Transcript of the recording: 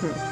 Hmm.